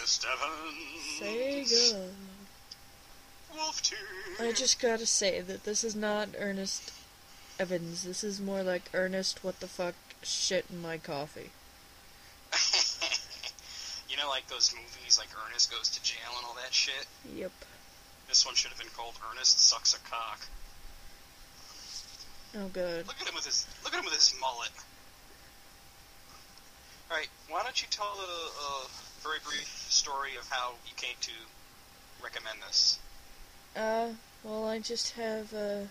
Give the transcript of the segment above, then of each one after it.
Earnest Evans. Sega. Wolf Team. I just gotta say that this is not Earnest Evans. This is more like Ernest what the fuck shit in my coffee. you know, like those movies, like Ernest goes to jail and all that shit. Yep. This one should have been called Ernest sucks a cock. Oh good. Look at him with his look at him with his mullet. All right, why don't you tell the, a very brief story of how you came to recommend this? Uh, well, I just have, uh,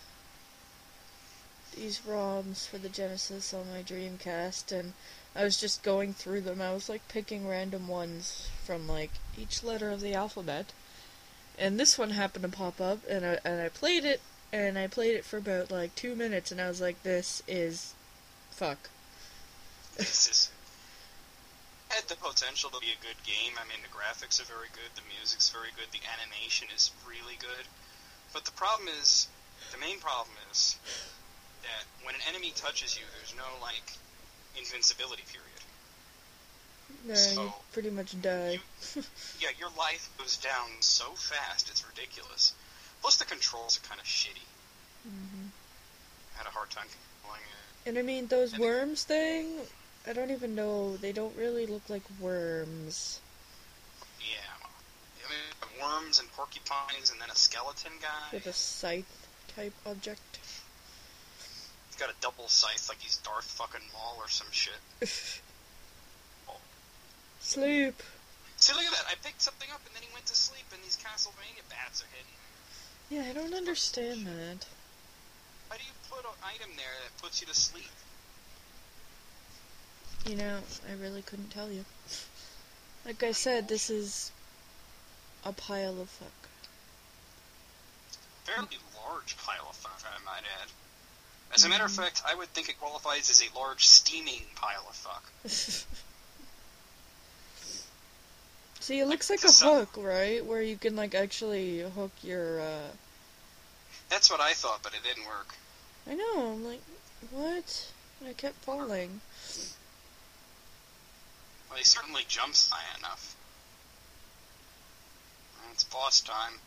these ROMs for the Genesis on my Dreamcast, and I was just going through them. I was, like, picking random ones from, like, each letter of the alphabet. And this one happened to pop up, and I, and I played it, and I played it for about, like, two minutes, and I was like, this is... fuck. This is had the potential to be a good game. I mean, the graphics are very good, the music's very good, the animation is really good. But the problem is, the main problem is that when an enemy touches you, there's no like invincibility period. No, So, you pretty much die. Yeah, your life goes down so fast, it's ridiculous. Plus, the controls are kind of shitty. hmm I had a hard time controlling it. And I mean, those And worms thing, I don't even know, they don't really look like worms. Yeah, I mean, worms and porcupines, and then a skeleton guy. With a scythe type object. He's got a double scythe like he's Darth fucking Maul or some shit. Sleep! See, look at that. I picked something up and then he went to sleep, and these Castlevania bats are hitting. Yeah, I don't understand that. Why do you put an item there that puts you to sleep? You know, I really couldn't tell you. Like I said, this is a pile of fuck. Fairly large pile of fuck, I might add. As a matter of Mhm. fact, I would think it qualifies as a large steaming pile of fuck. See, it looks like a sun- hook, right? Where you can, like, actually hook your, uh... That's what I thought, but it didn't work. I know, I'm like, what? I kept falling. Well, he certainly jumps high enough. It's boss time.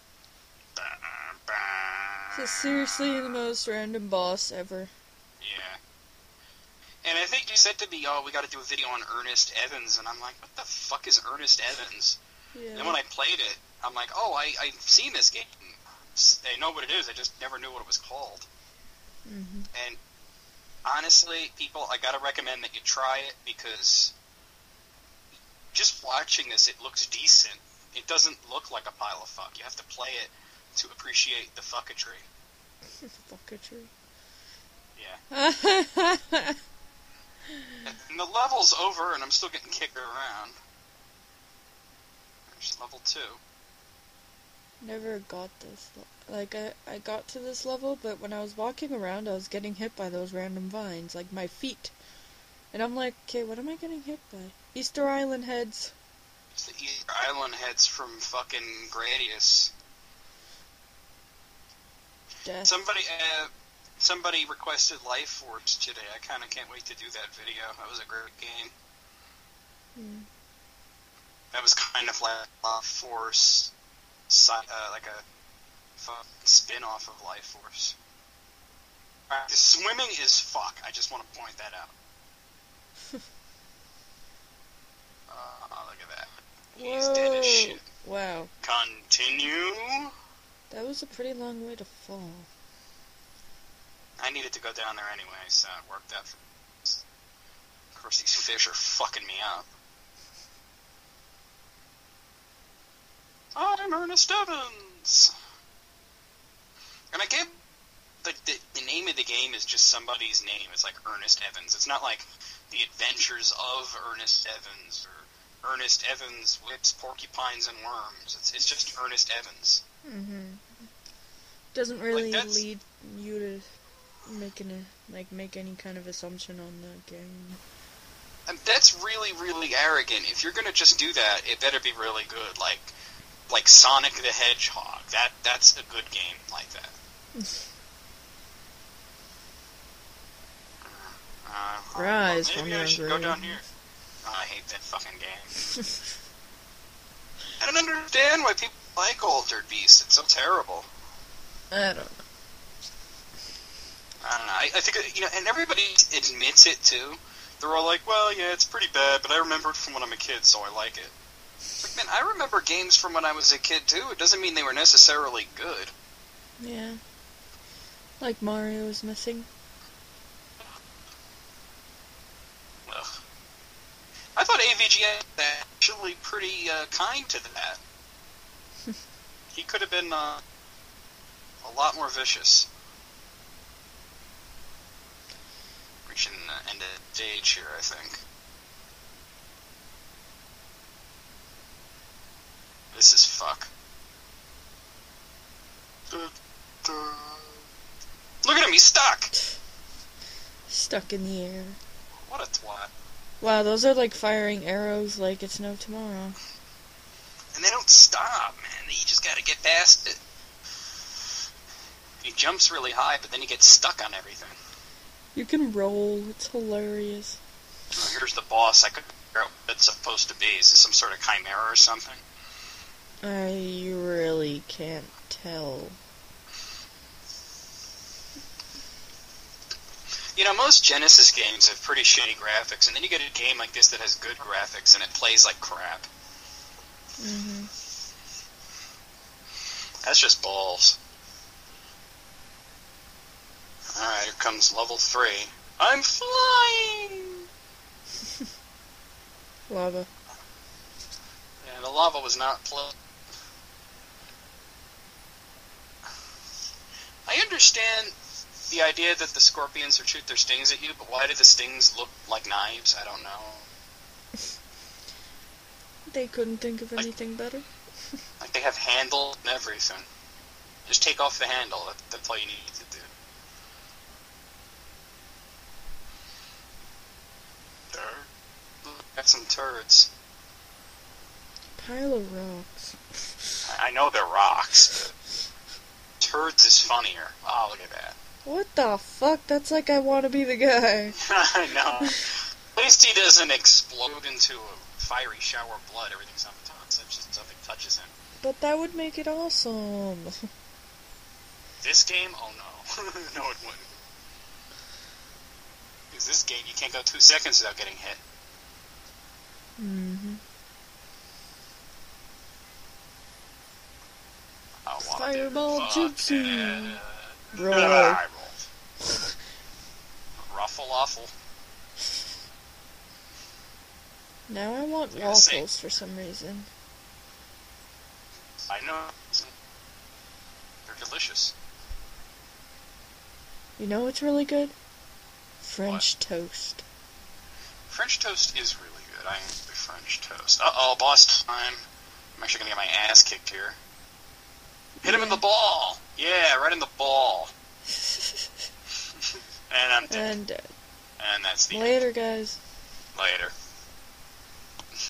This is seriously the most random boss ever. Yeah. And I think you said to me, "Oh, we got to do a video on Earnest Evans," and I'm like, "What the fuck is Earnest Evans?" Yeah. And when I played it, I'm like, "Oh, I I've seen this game. I know what it is. I just never knew what it was called." Mm -hmm. And honestly, people, I gotta recommend that you try it because just watching this, it looks decent. It doesn't look like a pile of fuck. You have to play it to appreciate the fuckatry. Fuckatry. Yeah. And the level's over, and I'm still getting kicked around. There's level two. Never got this. Like, I, I got to this level, but when I was walking around, I was getting hit by those random vines, like my feet. And I'm like, okay, what am I getting hit by? Easter Island heads. It's the Easter Island heads from fucking Gradius. Death. Somebody, uh, somebody requested Life Force today. I kind of can't wait to do that video. That was a great game. Hmm. That was kind of like Life Force, uh, like a spin-off of Life Force. Alright, the swimming is fuck. I just want to point that out. uh, look at that. He's dead as shit. Wow. Continue. That was a pretty long way to fall. I needed to go down there anyway, so it worked out. For of course, these fish are fucking me up. I'm Earnest Evans, and I gave the, the the name of the game is just somebody's name. It's like Earnest Evans. It's not like the Adventures of Earnest Evans or Earnest Evans whips porcupines and worms. It's it's just Earnest Evans. Mm-hmm. Doesn't really that's- lead you to making a like make any kind of assumption on the game. And that's really, really arrogant. If you're gonna just do that, it better be really good. Like, like Sonic the Hedgehog. That that's a good game like that. Uh, Rise maybe from I should go down here. Oh, I hate that fucking game. I don't understand why people like Altered Beast. It's so terrible. I don't know. I don't know. I, I think you know, and everybody admits it too. They're all like, "Well, yeah, it's pretty bad, but I remember it from when I'm a kid, so I like it." Like, man, I remember games from when I was a kid too. It doesn't mean they were necessarily good. Yeah. Like Mario is missing. Ugh. I thought AVGN was actually pretty uh, kind to that. he could have been uh, a lot more vicious. Reaching the end of the stage here, I think. This is fuck. Look at him, he's stuck! Stuck in the air. What a twat. Wow, those are like firing arrows like it's no tomorrow. And they don't stop, man. You just gotta get past it. He jumps really high, but then he gets stuck on everything. You can roll. It's hilarious. Oh, here's the boss. I could figure out what it's supposed to be. Is this some sort of chimera or something? I really can't tell. You know, most Genesis games have pretty shitty graphics, and then you get a game like this that has good graphics and it plays like crap. hmm That's just balls. Alright, here comes level 3. I'm flying! Lava. Yeah, the lava was not pleasant. I understand the idea that the scorpions would shoot their stings at you, but why do the stings look like knives? I don't know. They couldn't think of anything better. Like they have handle and everything. Just take off the handle. That's all you need some turrets. Pile of rocks. I know they're rocks. But turds is funnier. Oh, look at that. What the fuck? That's like I want to be the guy. I know. At least he doesn't explode into a fiery shower of blood. Everything's on top. So just something touches him. But that would make it awesome. This game? Oh no. no, it wouldn't. Because this game, you can't go two seconds without getting hit. Hmm I Fireball jutsu. it. Ruffle awful. Now I want Yeah, waffles for some reason. I know. They're delicious. You know what's really good? French toast. French toast is really good. I enjoy French toast. Uh oh, boss time. I'm actually gonna get my ass kicked here. Hit him in the ball! Yeah, right in the ball. And I'm dead. and uh, And that's the end. later, guys. Later.